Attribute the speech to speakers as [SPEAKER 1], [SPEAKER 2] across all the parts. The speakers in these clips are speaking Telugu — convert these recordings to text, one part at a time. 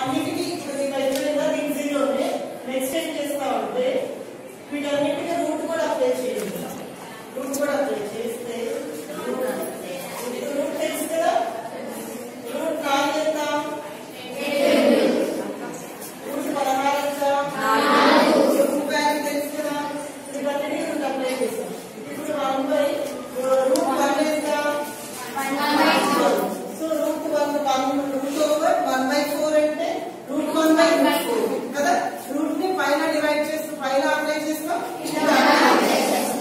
[SPEAKER 1] అన్నిటికీ ఇప్పుడు మీకు అయిపోయిందా దీనికి జీరోనే నెక్స్ట్ ఏం చేస్తామంటే వీటన్నిటికీ రూట్ కూడా అప్లై చేయండి. రూట్ కూడా అప్లై చేస్తే రూట్ తెలుసు కదా రూట్ నాలుగు ఎంత రూట్ పదహారు ఎంత రూట్ బ్యాక్ తెలుసు కదా ఇవన్నీ రూట్ అప్లై చేస్తాం ఇప్పుడు వన్ బై రూట్ వన్ ఎంత so root one one root over one by four అంటే root one by root four కదా రూట్ని పైన డివైడ్ చేస్తూ పైన అప్లై చేస్తాం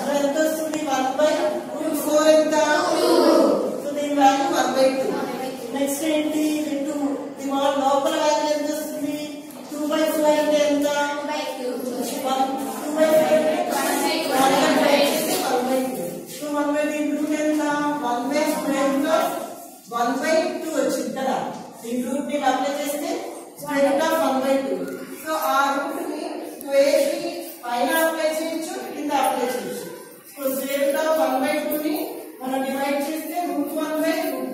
[SPEAKER 1] అది ఎంత వస్తుంది వన్ బై రూట్ ఫోర్ ఎంత సో దీని value one by two next ఏంటి ఇది టూ ఇది మా లోపల వాల్యూ ఎంత? వస్తుంది టూ బై ఫోర్ అంటే ఎంత two by four one by one by two so one by దీని రూట్ ఎంత? One by square root of one by two వచ్చింది కదా. దీని రూట్ని అప్లై చేస్తే square root of one by two so ఆ రూట్ని స్క్వేర్ని పైన అప్లై చేయొచ్చు కింద అప్లై చేయొచ్చు. So square root of one by two ని మనం డివైడ్ చేస్తే root one by root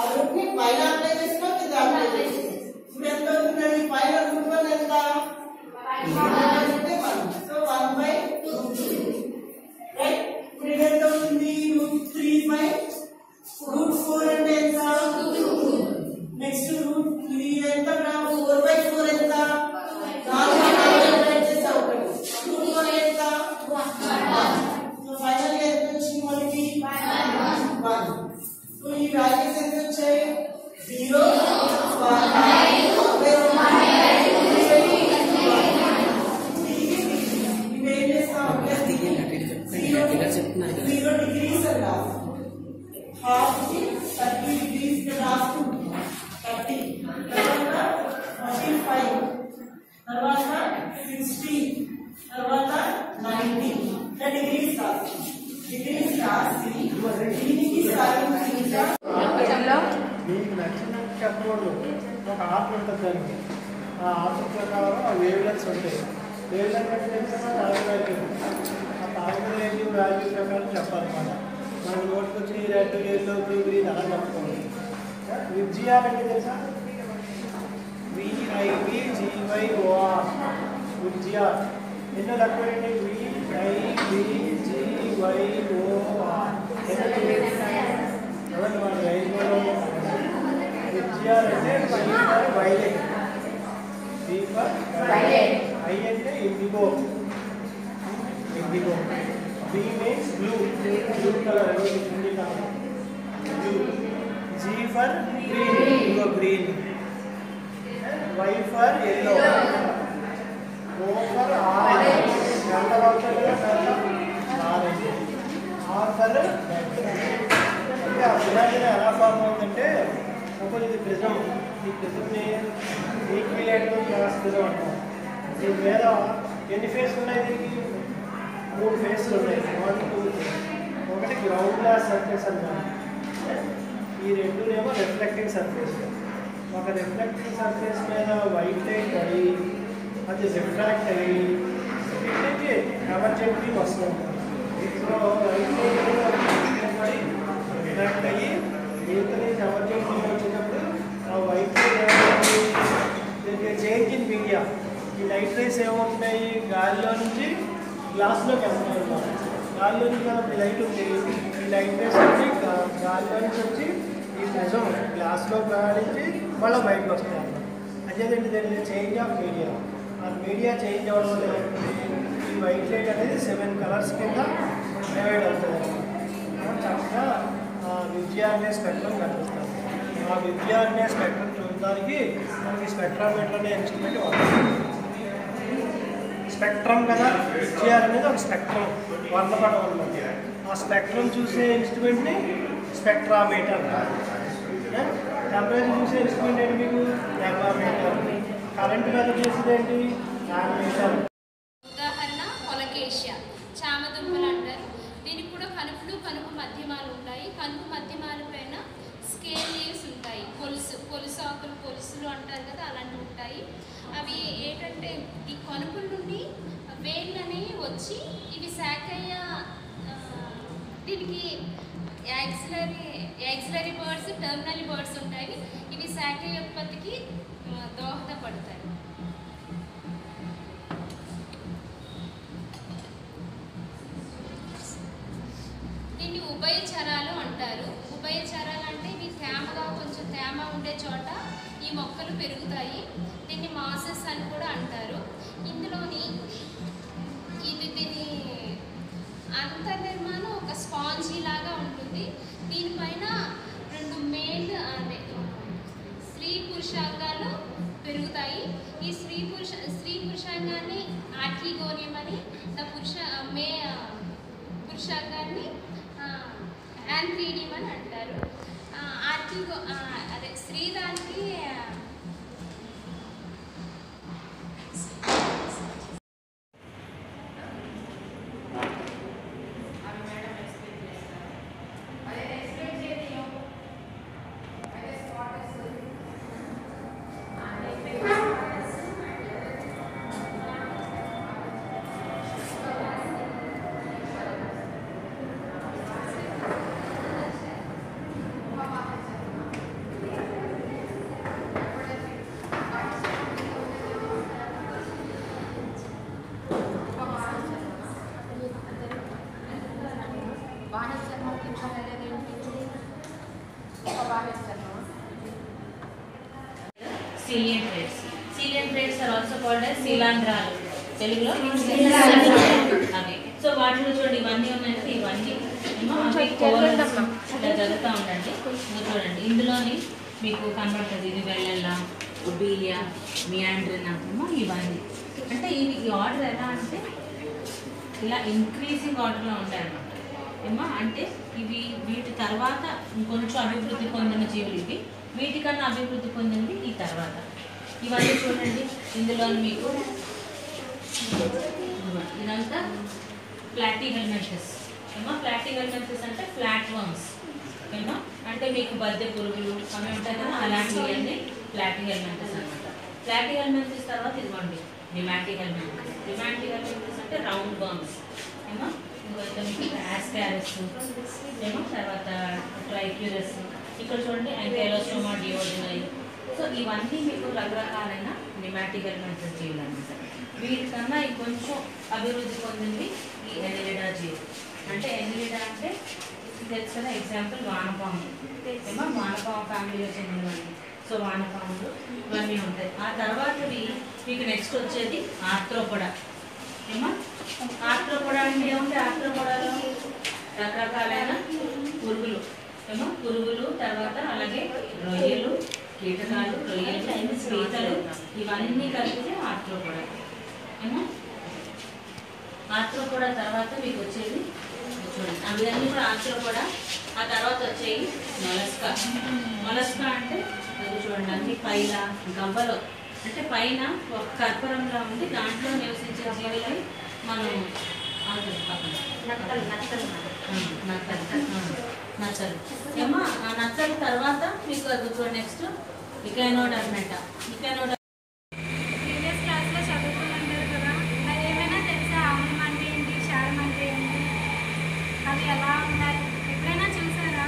[SPEAKER 1] two ఆ రూట్ని పైన అప్లై చేసినా కింద అప్లై చేస్తాం ఇప్పుడు ఎంత అవుతుందండి కి థర్టీ డిగ్రీస్కి రాసుకుంటున్నాం. థర్టీ. తర్వాత ఫార్టీ ఫైవ్. తర్వాత సిక్స్టీ. తర్వాత నైన్టీ ఇలా డిగ్రీస్ రాస్తాం డిగ్రీస్ రాసి దీనికి
[SPEAKER 2] మీకు నచ్చిన చెప్పకూడదు ఒక ఆర్ట్ ఉంటుంది దానికి ఆ ఆర్ట్ ప్రకారం ఆ వేవ్ లెన్స్ ఉంటాయి. వేవ్ లెన్స్ అంటే తాగుతాయి ఆ తాగుతాయి వాల్యూ ప్రకారం చెప్పాలన్నమాట. మనకి నోట్కి వచ్చి రెడ్ ఎల్లో బ్లూ గ్రీన్ అలా చెప్పుకోండి. అంటే తెలుసా? విఐవి జీవై ఓఆర్ విజయాల్ ఎన్నో లెక్క ఏంటి విఐవి జీవై ఓఆర్ ఎవరు మన రైతులో విద్యాలు అంటే for violet. B for I అంటే indigo. Indigo. B means blue. Blue colour Hindi color. Blue G for green. ఇంకో green. Y for yellow O for orange. ఎంత అవుతుంది ఆరెంజ్ ఆర్ ఫర్ అంటే ఆ పిరామిడ్ ఎలా ఫామ్ అవుతుందంటే ఒకటి ఇది ప్రిజం ఈ ప్రిజంని ఈక్విలేటర్ క్లాస్ ప్రిజం అంటాం దీని మీద ఎన్ని ఫేస్ ఉన్నాయి దీనికి మూడు ఫేస్లు ఉన్నాయి వన్ టూ ఒకటి గ్రౌండ్ గ్లాస్ సర్ఫేస్ అంటాం ఈ రెండునేమో రిఫ్లెక్టింగ్ సర్ఫేస్ ఒక రిఫ్లెక్టింగ్ సర్ఫేస్ మీద వైట్ లైట్ పడి అది రిఫ్రాక్ట్ అయ్యి ఇక్కడికి ఎమర్జెంట్లీ వస్తుంది సో వైట్ లైట్ పడి రిఫ్రాక్ట్ అయ్యి దీంతో నుంచి ఎమర్జెంట్లీ వచ్చేటప్పుడు ఆ white light change in media ఈ లైట్ రేస్ ఏమవుతున్నాయి గాలిలో నుంచి గ్లాస్లోకి కలిపి అన్నమాట. గాలిలో నుంచి లైట్ ఉంది. ఈ లైట్ వేసుకొని వచ్చి గాలిలో నుంచి వచ్చి ఈ నిజం గ్లాస్లో ప్రయాణించి మళ్ళీ బయటకు వస్తాయి. అన్నమాట దాని చేంజ్ ఆఫ్ మీడియా ఆ మీడియా చేంజ్ అవ్వడం వల్ల ఈ వైట్ లైట్ అనేది సెవెన్ కలర్స్ కింద డివైడ్ అవుతుంది. చక్కగా ఆ విద్య అనే స్పెక్ట్రం కనిపిస్తాం ఆ విద్య అనే స్పెక్ట్రం చూడడానికి మనకి స్పెక్ట్రామీటర్ అనే ఇన్స్ట్రుమెంట్ వాడుతుంది స్పెక్ట్రమ్ కదా? ఎస్జిఆర్ అనేది ఒక స్పెక్ట్రమ్ వర్ణపటం అన్నమాట ఆ స్పెక్ట్రం చూసే ఇన్స్ట్రుమెంట్ని స్పెక్ట్రామీటర్ టెంపరేచర్ చూసే ఇన్స్ట్రుమెంట్ ఏంటి మీకు? టెంపరామీటర్ కరెంట్ మెజర్ చేసేది ఏంటి యానిమేటర్
[SPEAKER 3] ఉదాహరణ కొలకేషియా చామదుంపలు అంటారు దీనికి కూడా కనుపులు కనుపు మధ్యమాలు ఉంటాయి కనుపు మధ్యమాల పైన స్కేల్ లీవ్స్ ఉంటాయి పొలుసు పొలుసు ఆకులు పొలుసులు అంటారు కదా అలాంటివి ఉంటాయి అవి ఏంటంటే ఈ కనుపుల నుండి వేళ్ళని వచ్చి ఇవి శాఖయ్య ఆ, దీనికి axillary axillary buds terminal buds ఉంటాయి. ఇవి శాఖ ఉత్పత్తికి దోహదపడతాయి. దీన్ని ఉభయచరాలు అంటారు. ఉభయచరాలు అంటే ఇవి తేమగా కొంచెం తేమ ఉండే చోట ఈ మొక్కలు పెరుగుతాయి. దీన్ని మాసెస్ అని కూడా అంటారు. ఇందులోని ఇది దీని అంతర్నిర్మాణం ఒక స్పాంజీ లాగా ఉంటుంది. దీనిపైన రెండు మేల్ అదే స్త్రీ పురుషాంగాలు పెరుగుతాయి. ఈ స్త్రీ పురుష స్త్రీ పురుషాంగాన్ని ఆర్కిగోనియం అని ద పురుష మే పురుషాంగాన్ని యాంథ్రీడియం అని అంటారు. ఆర్కిగో అదే స్త్రీ దానికి
[SPEAKER 4] ఆర్ ఆల్సో కాల్డ్ as శిలాంధ్రాలు. తెలుగులో? అవి సో వాటిలో చూడండి ఇవన్నీ ఉన్నాయి కదా ఇవన్నీ ఇలా జరుగుతూ ఉండండి. చూడండి ఇందులోని మీకు కనబడుతుంది ఇది వెళ్ళల్లా ఒబీలియా మియాండ్రినా ఇవన్నీ. అంటే ఇవి ఈ ఆర్డర్ ఎలా అంటే ఇలా ఇంక్రీజింగ్ ఆర్డర్లో ఉంటాయి అన్నమాట ఏమో అంటే ఇవి వీటి తర్వాత ఇంకొంచెం అభివృద్ధి పొందిన జీవులు ఇవి వీటికన్నా అభివృద్ధి పొందినవి ఈ తర్వాత. ఇవన్నీ చూడండి ఇందులో మీకు ఇదంతా ఫ్లాటీ హెల్మెంటస్ ఏమో ఫ్లాటీ హెల్మెంటస్ అంటే ఫ్లాట్ వర్మ్స్ ఏమో? అంటే మీకు బద్దె పురుగులు అవి ఉంటాయి కదా అలాంటివి అన్నీ ఫ్లాటీ హెల్మెంటస్ అనమాట ఫ్లాటీ హెల్మెంటస్ తర్వాత ఇదిగోండి డిమాంటీ హెల్మెంటస్ డిమాంటీ హెల్మెంటస్ అంటే రౌండ్ వర్మ్స్ ఏమో? ఇంకొక మీకు యాస్కారస్ ఏమో? తర్వాత ట్రైక్యూరస్ ఇక్కడ చూడండి యాంకైలోస్టోమా డియోజినై సో ఇవన్నీ మీకు రకరకాలైన నిమాటిక్ ఎలిమెంట్స్ జీవులు అనమాట వీటికన్నా కొంచెం అభివృద్ధి పొందింది ఈ ఎనిలిడా జీవులు అంటే ఎనిలిడా అంటే తెలుసు కదా ఎగ్జాంపుల్ వానపాము ఏమో వానపాము ఫ్యామిలీలో చెందినవన్నీ సో వానపాములు ఇవన్నీ ఉంటాయి. ఆ తర్వాతవి మీకు నెక్స్ట్ వచ్చేది ఆర్థ్రోపొడా ఏమో? ఆర్థ్రోపొడా అంటే ఏముంది? ఆర్థ్రోపొడాలో రకరకాలైన పురుగులు. ఏమో? పురుగులు తర్వాత అలాగే రొయ్యలు కీటకాలు రొయ్యలు పీతలు ఇవన్నీ కలిపితే ఆర్థ్రోపొడా ఏమో? ఆర్థ్రోపొడా తర్వాత మీకు వచ్చేది చూడండి. అవన్నీ కూడా ఆర్థ్రోపొడా ఆ తర్వాత వచ్చేవి మొలస్కా. మొలస్కా అంటే అది చూడండి అన్ని పైల గవ్వలో. అంటే పైన ఒక కర్పూరంలా ఉంది. దాంట్లో నివసించే జీవులై మనం ఆగుతుంది పక్కన. ఆ, నచ్చలు ఏమో ఆ నత్తలు తర్వాత మీకు అది నెక్స్ట్. ఇకైనోడ్
[SPEAKER 5] అనమాట ఇకైనోడ్ క్లాస్లో కదా ఏమైనా ఏంటి ఏంటి? ఎలా ఉంటాయి చూసారా?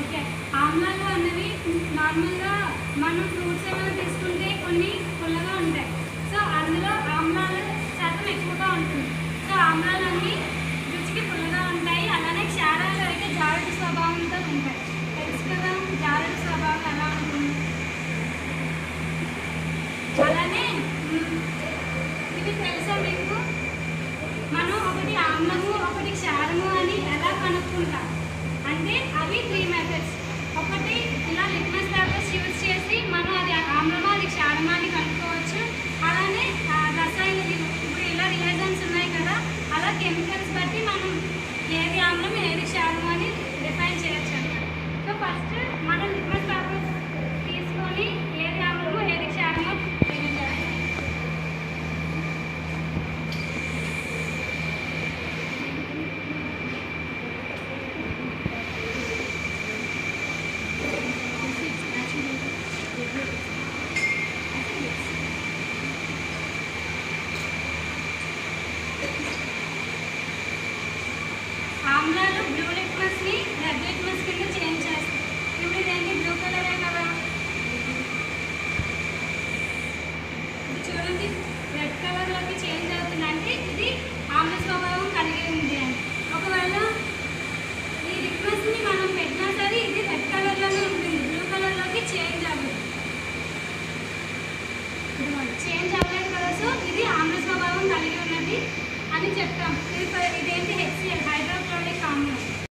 [SPEAKER 5] ఓకే. ఆమ్లాలు అనేవి నార్మల్గా మనం ఫ్రూట్స్ ఏమైనా తీసుకుంటే కొన్ని పుల్లగా ఉంటాయి. సో అందులో ఆమ్లాల శాతం ఎక్కువగా ఉంటుంది. సో ఆమ్లాలన్నీ స్వభావంతో ఉంటాయి తెలుసు కదా జారుడు స్వభావం ఎలా ఉంటుంది అలానే ఇది ఇవి తెలుసా మీకు? మనం ఒకటి ఆమ్లము చూడండి రెడ్ కలర్లోకి